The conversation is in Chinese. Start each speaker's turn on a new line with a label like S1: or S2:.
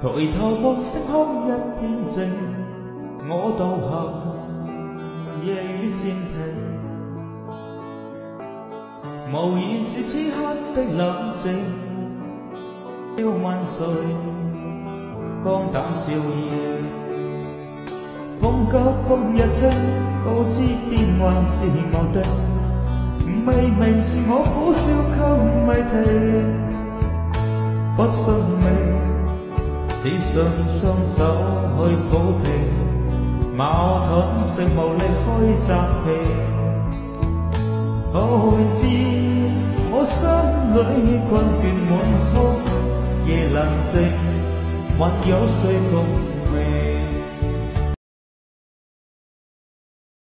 S1: 抬头望星空一片静，我独行夜雨渐停。无言是此刻的冷静，要问谁？光胆照耀。风急风日清，告知变幻是无定。未明是我苦笑给迷停，不信命，只信双手去抚平矛盾，成无力去责备。何知我心里困倦满腔，夜阑静，还有谁共。